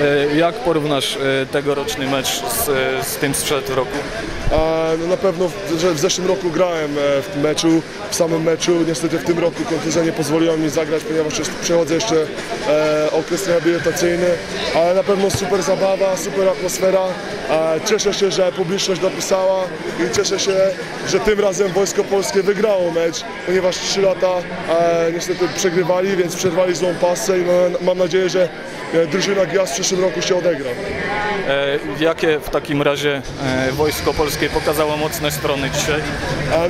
E, Jak porównasz e, tegoroczny mecz z, z tym sprzed roku? No na pewno że w zeszłym roku grałem e, w tym meczu, w samym meczu. Niestety w tym roku kontuzja nie pozwoliła mi zagrać, ponieważ przechodzę jeszcze e, okres rehabilitacyjny, ale na pewno super zabawa, super atmosfera. E, cieszę się, że publiczność dopisała i cieszę się, że tym razem Wojsko Polskie wygrało mecz, ponieważ 3 lata e, niestety przegrywali, więc przerwali złą pasę i no, mam nadzieję, że e, drużyna Gwiazd w przyszłym roku się odegra. E, Jakie w takim razie e, Wojsko Polskie pokazało mocne strony dzisiaj?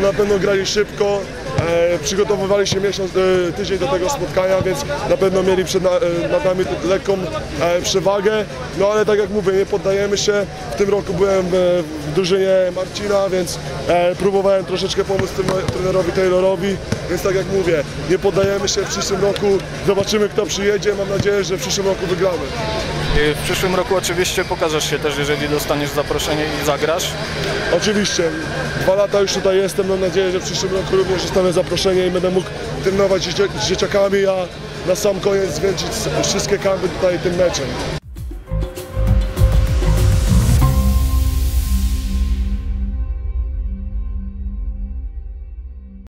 Na pewno grali szybko, e, przygotowywali się miesiąc, e, tydzień do tego spotkania, więc na pewno mieli przed na, e, nad nami lekką e, przewagę. No ale tak jak mówię, nie poddajemy się. W tym roku byłem e, w drużynie Marcina, więc e, próbowałem troszeczkę pomóc tym trenerowi Taylorowi, więc tak jak mówię, nie poddajemy się w przyszłym roku. Zobaczymy kto przyjedzie, mam nadzieję, że w przyszłym roku wygramy. E, W przyszłym roku oczywiście pokażesz się też, jeżeli dostaniesz zaproszenie i zagrasz. Oczywiście, dwa lata już tutaj jestem, mam nadzieję, że w przyszłym roku również dostanę zaproszenie i będę mógł trenować z dzieciakami, a na sam koniec zwieńczyć wszystkie kampy tutaj tym meczem.